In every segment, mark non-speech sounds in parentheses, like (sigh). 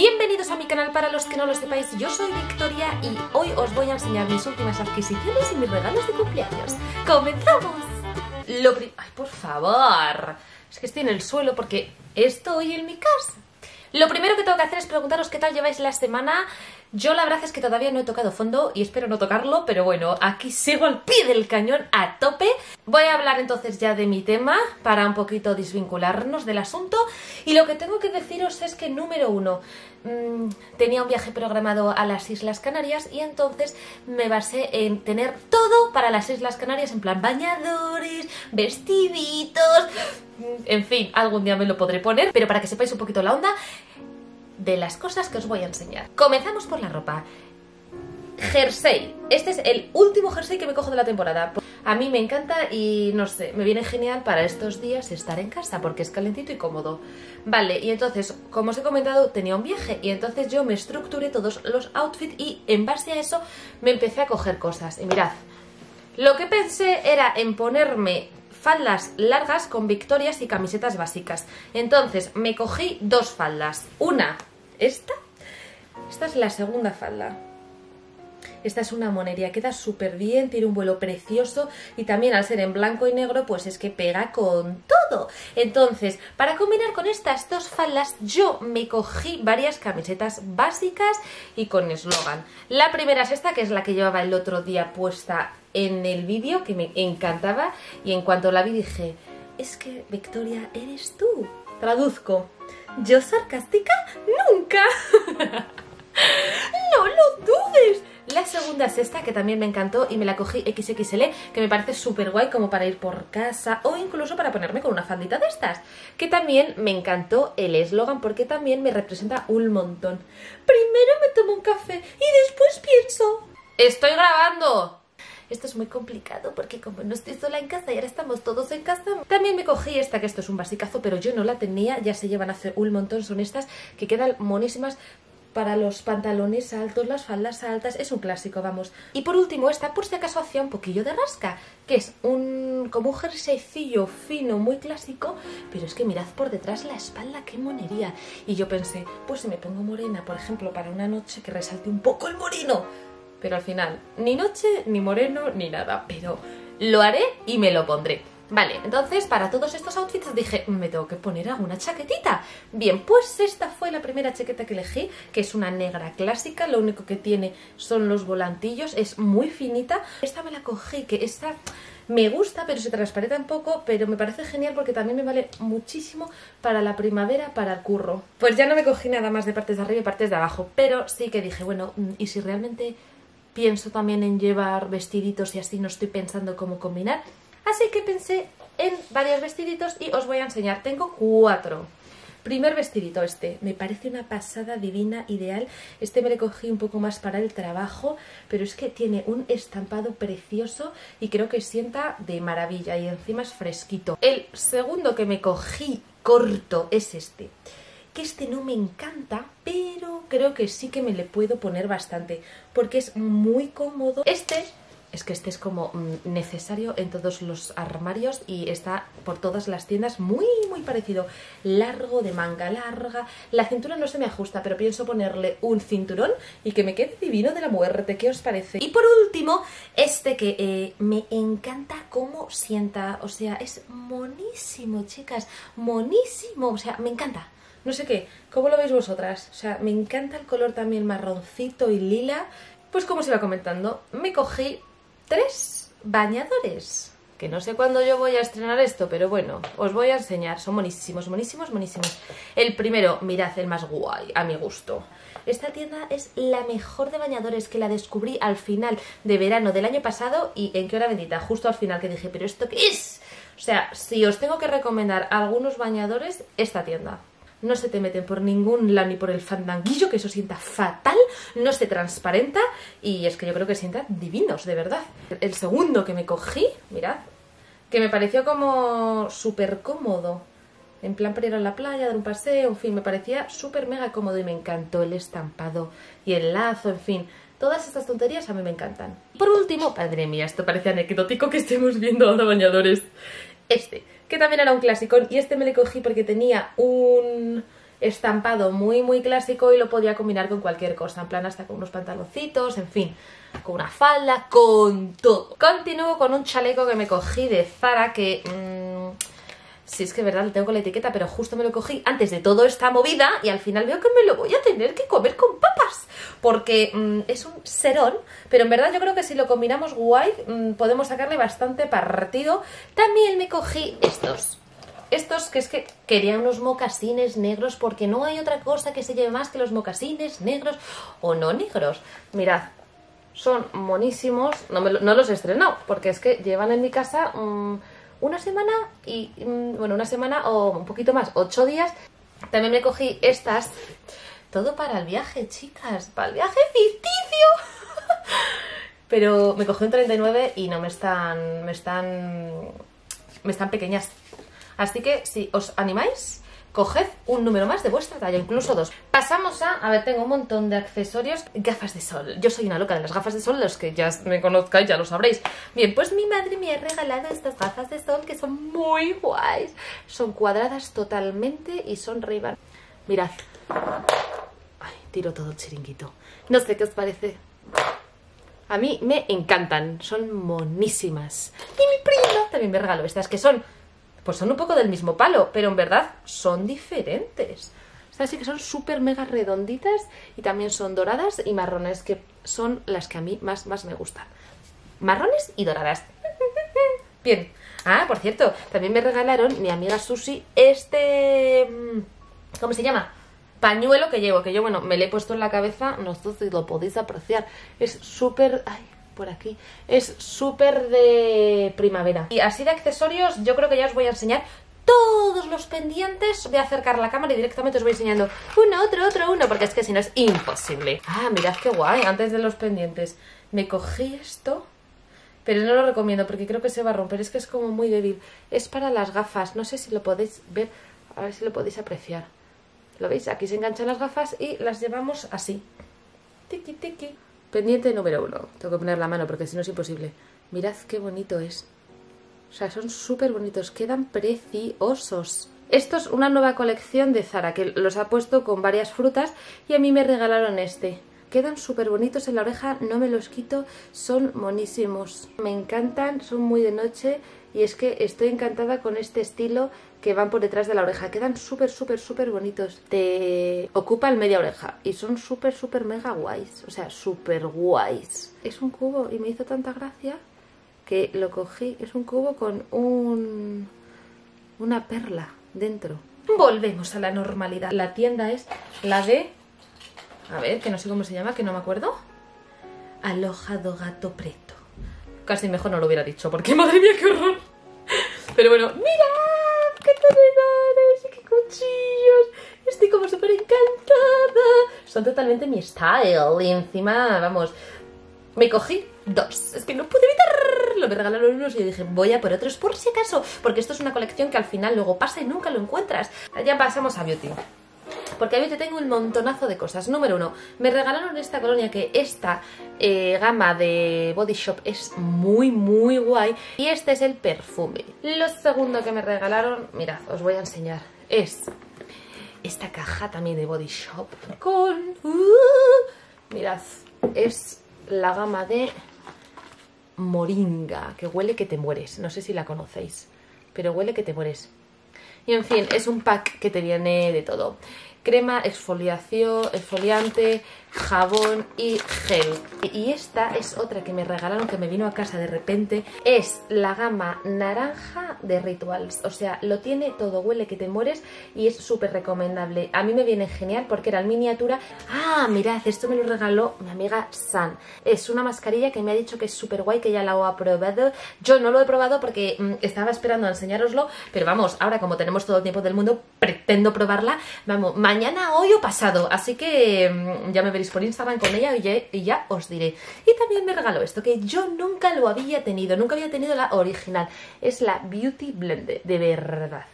Bienvenidos a mi canal para los que no lo sepáis, yo soy Victoria y hoy os voy a enseñar mis últimas adquisiciones y mis regalos de cumpleaños. ¡Comenzamos! Lo Ay, por favor, es que estoy en el suelo porque estoy en mi casa. Lo primero que tengo que hacer es preguntaros qué tal lleváis la semana. Yo la verdad es que todavía no he tocado fondo y espero no tocarlo, pero bueno, aquí sigo al pie del cañón a tope. Voy a hablar entonces ya de mi tema para un poquito desvincularnos del asunto. Y lo que tengo que deciros es que, número uno, mmm, tenía un viaje programado a las Islas Canarias y entonces me basé en tener todo para las Islas Canarias, en plan bañadores, vestiditos, en fin, algún día me lo podré poner, pero para que sepáis un poquito la onda de las cosas que os voy a enseñar. Comenzamos por la ropa. Jersey. Este es el último jersey que me cojo de la temporada. A mí me encanta y no sé, me viene genial para estos días estar en casa porque es calentito y cómodo. Vale, y entonces, como os he comentado, tenía un viaje y entonces yo me estructuré todos los outfits y en base a eso me empecé a coger cosas. Y mirad, lo que pensé era en ponerme faldas largas con victorias y camisetas básicas. Entonces me cogí dos faldas. Una, esta. Esta es la segunda falda. Esta es una monería, queda súper bien, tiene un vuelo precioso y también al ser en blanco y negro pues es que pega con todo. Entonces, para combinar con estas dos faldas yo me cogí varias camisetas básicas y con eslogan. La primera es esta, que es la que llevaba el otro día puesta en el vídeo, que me encantaba y en cuanto la vi dije, es que Victoria, eres tú. Traduzco, ¿yo sarcástica? Nunca. (laughs) segunda es esta, que también me encantó y me la cogí XXL, que me parece súper guay como para ir por casa o incluso para ponerme con una faldita de estas. Que también me encantó el eslogan porque también me representa un montón. Primero me tomo un café y después pienso... ¡Estoy grabando! Esto es muy complicado porque como no estoy sola en casa y ahora estamos todos en casa, también me cogí esta, que esto es un basicazo, pero yo no la tenía, ya se llevan hace un montón, son estas que quedan monísimas para los pantalones altos, las faldas altas, es un clásico, vamos. Y por último esta, por si acaso hacía un poquillo de rasca, que es un como un jerseycillo fino, muy clásico, pero es que mirad por detrás la espalda, qué monería. Y yo pensé, pues si me pongo morena, por ejemplo, para una noche que resalte un poco el moreno. Pero al final, ni noche, ni moreno, ni nada, pero lo haré y me lo pondré. Vale, entonces para todos estos outfits dije, me tengo que poner alguna chaquetita. Bien, pues esta fue la primera chaqueta que elegí, que es una negra clásica, lo único que tiene son los volantillos, es muy finita. Esta me la cogí, que esta me gusta, pero se transparenta un poco, pero me parece genial porque también me vale muchísimo para la primavera, para el curro. Pues ya no me cogí nada más de partes de arriba y partes de abajo, pero sí que dije, bueno, ¿y si realmente pienso también en llevar vestiditos y así no estoy pensando cómo combinar? Así que pensé en varios vestiditos y os voy a enseñar. Tengo cuatro. Primer vestidito este, me parece una pasada divina, ideal. Este me lo cogí un poco más para el trabajo, pero es que tiene un estampado precioso y creo que sienta de maravilla y encima es fresquito. El segundo que me cogí corto es este que este no me encanta, pero creo que sí que me le puedo poner bastante, porque es muy cómodo. Este es que este es como mm, necesario en todos los armarios y está por todas las tiendas muy muy parecido. Largo de manga larga. La cintura no se me ajusta pero pienso ponerle un cinturón y que me quede divino de la muerte. ¿qué os parece? y por último este que eh, me encanta cómo sienta. O sea es monísimo chicas. Monísimo. O sea me encanta. No sé qué, ¿cómo lo veis vosotras? O sea, me encanta el color también marroncito y lila. Pues como se iba comentando, me cogí tres bañadores. Que no sé cuándo yo voy a estrenar esto, pero bueno, os voy a enseñar. Son monísimos, monísimos, monísimos. El primero, mirad, el más guay, a mi gusto. Esta tienda es la mejor de bañadores que la descubrí al final de verano del año pasado y en qué hora bendita, justo al final que dije, pero ¿esto qué es? O sea, si os tengo que recomendar algunos bañadores, esta tienda no se te meten por ningún lado ni por el fandanguillo, que eso sienta fatal, no se transparenta y es que yo creo que sientan divinos, de verdad. El segundo que me cogí, mirad, que me pareció como súper cómodo, en plan para ir a la playa, dar un paseo, en fin, me parecía súper mega cómodo y me encantó el estampado y el lazo, en fin. Todas estas tonterías a mí me encantan. Por último, madre mía, esto parece anecdótico que estemos viendo ahora bañadores. Este, que también era un clásico y este me lo cogí porque tenía un estampado muy muy clásico y lo podía combinar con cualquier cosa, en plan hasta con unos pantaloncitos, en fin, con una falda, con todo. Continúo con un chaleco que me cogí de Zara que... Mm, sí, es que verdad, lo tengo con la etiqueta, pero justo me lo cogí antes de toda esta movida y al final veo que me lo voy a tener que comer con papas. Porque mm, es un serón, pero en verdad yo creo que si lo combinamos guay mm, podemos sacarle bastante partido. También me cogí estos estos que es que querían unos mocasines negros porque no hay otra cosa que se lleve más que los mocasines negros o no negros. Mirad, son monísimos. No, no los he estrenado porque es que llevan en mi casa mm, una semana y, mm, bueno, una semana o un poquito más, ocho días. También me cogí estas. Todo para el viaje, chicas, para el viaje ficticio. (laughs) Pero me cogí un 39 y no me están, me están, me están pequeñas. Así que si os animáis, coged un número más de vuestra talla, incluso dos. Pasamos a, a ver, tengo un montón de accesorios, gafas de sol. Yo soy una loca de las gafas de sol, los que ya me conozcáis ya lo sabréis. Bien, pues mi madre me ha regalado estas gafas de sol que son muy guays. Son cuadradas totalmente y son ray Mirad. Ay, tiro todo chiringuito. No sé qué os parece. A mí me encantan, son monísimas. Y mi primo también me regaló estas que son pues son un poco del mismo palo, pero en verdad son diferentes. Estas sí que son súper mega redonditas y también son doradas y marrones, que son las que a mí más, más me gustan. Marrones y doradas. (laughs) Bien. Ah, por cierto, también me regalaron mi amiga Susi este... Mm, ¿Cómo se llama? Pañuelo que llevo, que yo, bueno, me le he puesto en la cabeza, no sé si lo podéis apreciar. Es súper... Ay, por aquí. Es súper de primavera. Y así de accesorios, yo creo que ya os voy a enseñar todos los pendientes. Voy a acercar la cámara y directamente os voy enseñando uno, otro, otro, uno, porque es que si no es imposible. Ah, mirad qué guay, antes de los pendientes. Me cogí esto, pero no lo recomiendo porque creo que se va a romper, es que es como muy débil. Es para las gafas, no sé si lo podéis ver, a ver si lo podéis apreciar. ¿Lo veis? Aquí se enganchan las gafas y las llevamos así. Tiki, tiki. Pendiente número uno. Tengo que poner la mano porque si no es imposible. Mirad qué bonito es. O sea, son súper bonitos. Quedan preciosos. Esto es una nueva colección de Zara que los ha puesto con varias frutas y a mí me regalaron este. Quedan súper bonitos en la oreja, no me los quito, son monísimos. Me encantan, son muy de noche y es que estoy encantada con este estilo que van por detrás de la oreja. Quedan súper, súper, súper bonitos. Te ocupa el media oreja y son súper, súper mega guays. O sea, súper guays. Es un cubo y me hizo tanta gracia que lo cogí. Es un cubo con un... una perla dentro. Volvemos a la normalidad. La tienda es la de... A ver, que no sé cómo se llama, que no me acuerdo. Alojado Gato Preto. Casi mejor no lo hubiera dicho, porque (laughs) madre mía, qué horror. Pero bueno, ¡mira! qué tenedores y qué cuchillos. Estoy como súper encantada. Son totalmente mi style. Y encima, vamos, me cogí dos. Es que no pude evitarlo. Me regalaron unos y dije, voy a por otros por si acaso. Porque esto es una colección que al final luego pasa y nunca lo encuentras. Ya pasamos a Beauty. Porque a te tengo un montonazo de cosas. Número uno, me regalaron esta colonia que esta eh, gama de Body Shop es muy, muy guay. Y este es el perfume. Lo segundo que me regalaron, mirad, os voy a enseñar, es esta caja también de Body Shop con... Uh, mirad, es la gama de Moringa, que huele que te mueres. No sé si la conocéis, pero huele que te mueres. Y en fin, es un pack que te viene de todo crema, exfoliación, exfoliante, jabón y gel. Y esta es otra que me regalaron, que me vino a casa de repente. Es la gama naranja de Rituals. O sea, lo tiene todo, huele que te mueres y es súper recomendable. A mí me viene genial porque era en miniatura. Ah, mirad, esto me lo regaló mi amiga San. Es una mascarilla que me ha dicho que es súper guay, que ya la ha probado. Yo no lo he probado porque mm, estaba esperando a enseñároslo, pero vamos, ahora como tenemos todo el tiempo del mundo, pretendo probarla. Vamos, mañana, hoy o pasado. Así que mm, ya me veréis por Instagram con ella y ya, os diré. Y también me regaló esto, que yo nunca lo había tenido, nunca había tenido la original. Es la Beauty Blend, de verdad.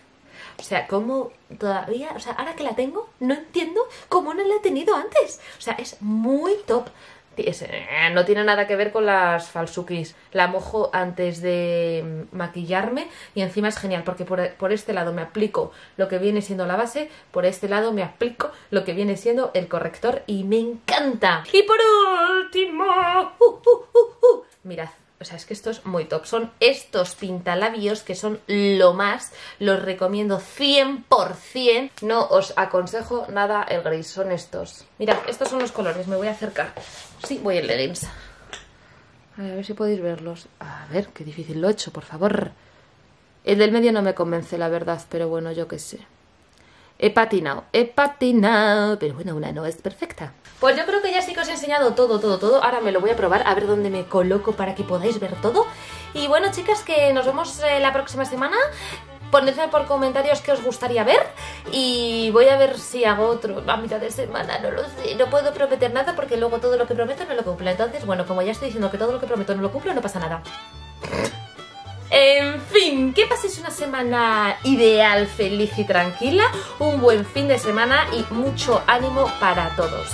O sea, como todavía, o sea, ahora que la tengo, no entiendo cómo no la he tenido antes. O sea, es muy top. Eh, no tiene nada que ver con las falsukis. La mojo antes de maquillarme y encima es genial porque por, por, este lado me aplico lo que viene siendo la base, por este lado me aplico lo que viene siendo el corrector y me encanta. Y por último, uh, uh, uh, mirad. O sea, es que esto es muy top. Son estos pintalabios que son lo más. Los recomiendo 100%. No os aconsejo nada el gris. Son estos. Mirad, estos son los colores. Me voy a acercar. Sí, voy en leggings. A ver si podéis verlos. A ver, qué difícil lo he hecho, por favor. El del medio no me convence, la verdad. Pero bueno, yo qué sé. He patinado, he patinado, pero bueno, una no es perfecta. Pues yo creo que ya sí que os he enseñado todo, todo, todo. Ahora me lo voy a probar, a ver dónde me coloco para que podáis ver todo. Y bueno, chicas, que nos vemos eh, la próxima semana. Ponedme por comentarios qué os gustaría ver y voy a ver si hago otro a mitad de semana, no lo sé. No puedo prometer nada porque luego todo lo que prometo no lo cumplo. Entonces, bueno, como ya estoy diciendo que todo lo que prometo no lo cumplo, no pasa nada. En fin, que paséis una semana ideal, feliz y tranquila, un buen fin de semana y mucho ánimo para todos.